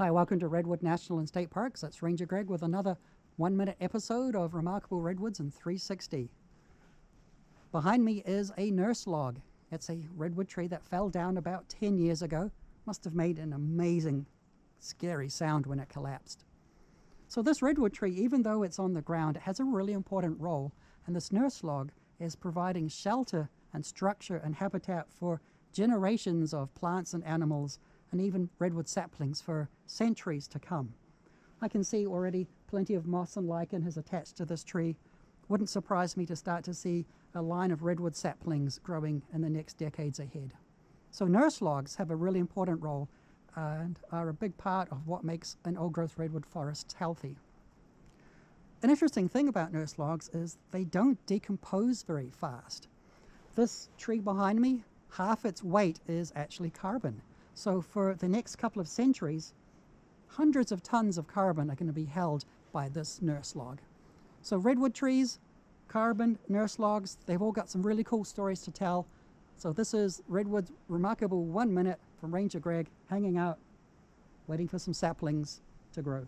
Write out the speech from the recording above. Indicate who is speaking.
Speaker 1: Hi, welcome to Redwood National and State Parks. That's Ranger Greg with another one minute episode of Remarkable Redwoods in 360. Behind me is a nurse log. It's a redwood tree that fell down about 10 years ago. Must have made an amazing, scary sound when it collapsed. So, this redwood tree, even though it's on the ground, it has a really important role, and this nurse log is providing shelter and structure and habitat for generations of plants and animals and even redwood saplings for centuries to come. I can see already plenty of moss and lichen has attached to this tree. Wouldn't surprise me to start to see a line of redwood saplings growing in the next decades ahead. So nurse logs have a really important role and are a big part of what makes an old growth redwood forest healthy. An interesting thing about nurse logs is they don't decompose very fast. This tree behind me, half its weight is actually carbon. So for the next couple of centuries, hundreds of tons of carbon are going to be held by this nurse log. So redwood trees, carbon, nurse logs, they've all got some really cool stories to tell. So this is Redwood's remarkable one minute from Ranger Greg hanging out, waiting for some saplings to grow.